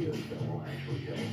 good that will actually help.